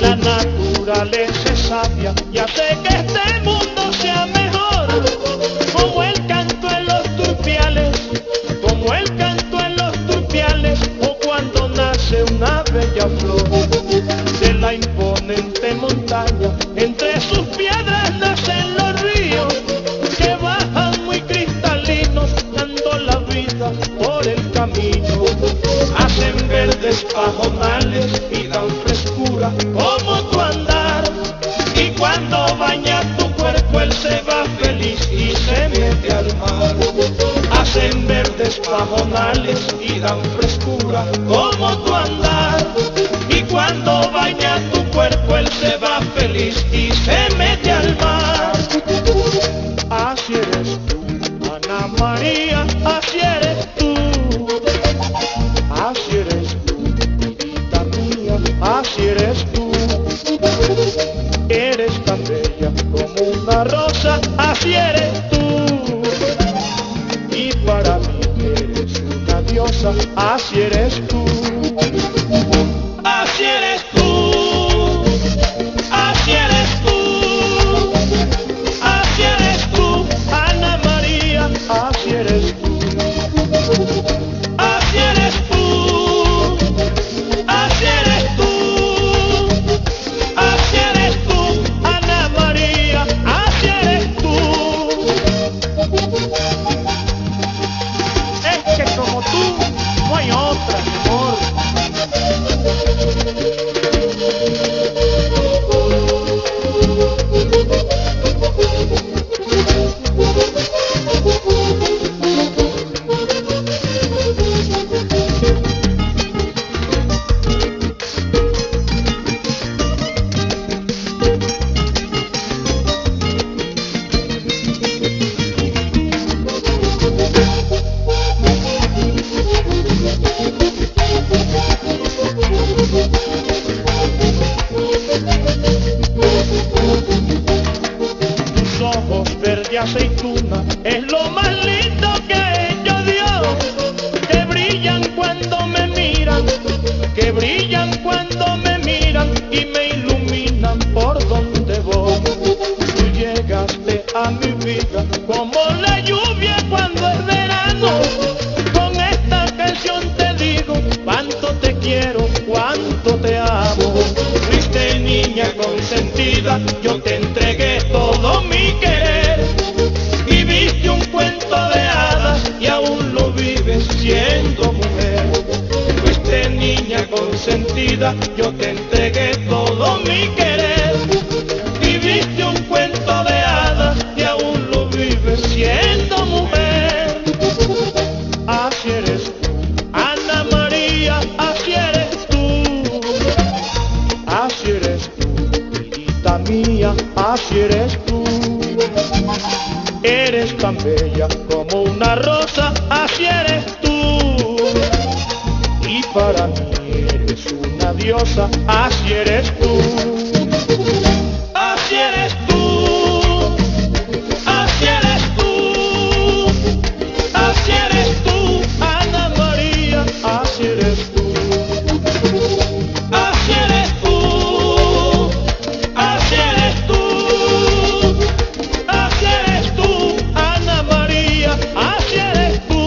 La naturaleza es sabia y hace que este mundo sea flor de la imponente montaña. Entre sus piedras nacen los ríos que bajan muy cristalinos, dando la vida por el camino. Hacen verdes pajonales y dan frescura como tu andar. Y cuando baña tu cuerpo él se va feliz y se mete al mar. Hacen verdes pajonales y dan frescura cuando baña tu cuerpo él se va feliz y se mete al mar. Así eres tú, Ana María, así eres tú. Así eres tú, vida mía, así eres tú. Eres tan bella como una rosa, así eres tú. Y para mí eres una diosa, así eres tú. Aceituna es lo más lindo que yo Dios. Que brillan cuando me miran que brillan cuando me miran y me iluminan por donde voy. Tú llegaste a mi vida como la lluvia cuando es verano. Con esta canción te digo cuánto te quiero cuánto te amo. Fuiste niña consentida yo te yo te entregué todo mi querer. Viviste un cuento de hadas y aún lo vives siendo mujer. Así eres tú Ana María así eres tú. Así eres tú hijita mía así eres tú. Eres tan bella como una rosa así eres tú. Y para mí así eres tú. Así eres tú. Así eres tú. Así eres tú, Ana María, así eres tú. Así eres tú. Así eres tú. Así eres tú, Ana María, así eres tú.